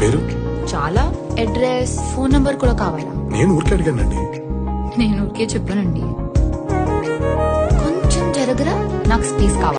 పేరు? చాలా. Address phone number కూడా కావాలా? నేను ఊరికే అడిగానండి. నేను ఊరికే చెప్పానండి. కొంచెం జరగరా? నాకు స్పేస్ కావాలి?